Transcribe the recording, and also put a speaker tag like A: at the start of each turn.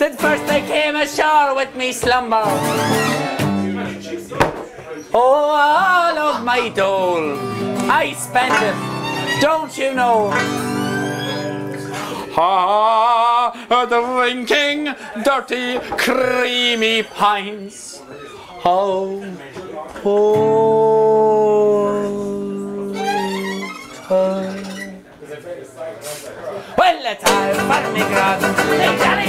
A: First I came ashore with me slumber. Oh, all of my dole, I spend it, don't you know? Ah, drinking dirty, creamy pints. Oh, oh, Well, let's have me grand.